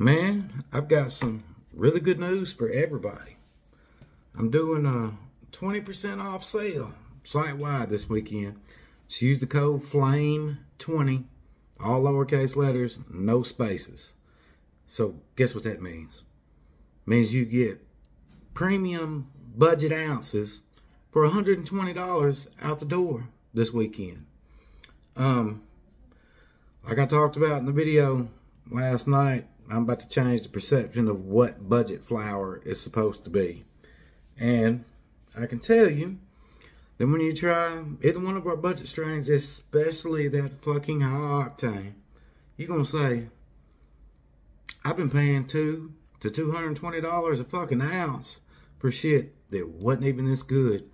Man, I've got some really good news for everybody. I'm doing a 20% off sale site wide this weekend. Just use the code FLAME20, all lowercase letters, no spaces. So, guess what that means? means you get premium budget ounces for $120 out the door this weekend. Um, like I talked about in the video last night, I'm about to change the perception of what budget flower is supposed to be. And I can tell you that when you try either one of our budget strains, especially that fucking high octane, you're going to say, I've been paying two to $220 a fucking ounce for shit that wasn't even this good.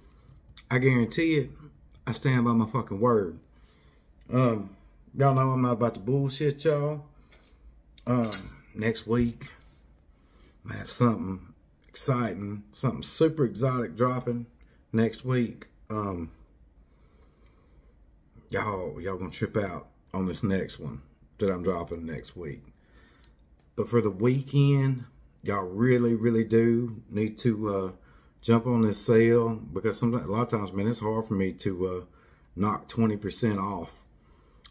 I guarantee it. I stand by my fucking word. Um, y'all know I'm not about to bullshit y'all. Um, next week, I have something exciting, something super exotic dropping next week. Um, y'all, y'all gonna trip out on this next one that I'm dropping next week. But for the weekend, y'all really, really do need to uh, jump on this sale because sometimes, a lot of times, man, it's hard for me to uh, knock 20% off,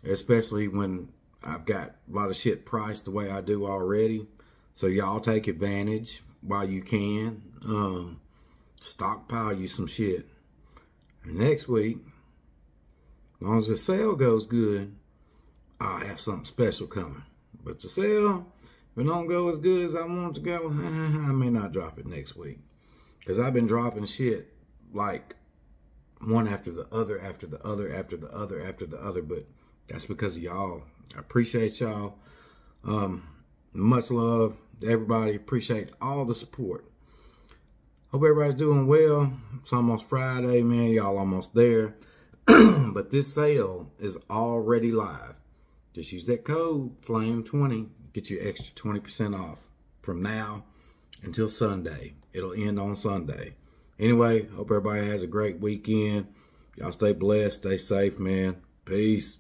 especially when I've got a lot of shit priced the way I do already. So y'all take advantage while you can. Um, stockpile you some shit. And next week, as long as the sale goes good, I'll have something special coming. But the sale, if it don't go as good as I want it to go, I may not drop it next week. Because I've been dropping shit like one after the other, after the other, after the other, after the other. But that's because y'all. I appreciate y'all. Um, much love to everybody. Appreciate all the support. Hope everybody's doing well. It's almost Friday, man. Y'all almost there. but this sale is already live. Just use that code FLAME20. Get you extra 20% off from now until Sunday. It'll end on Sunday. Anyway, hope everybody has a great weekend. Y'all stay blessed. Stay safe, man. Peace.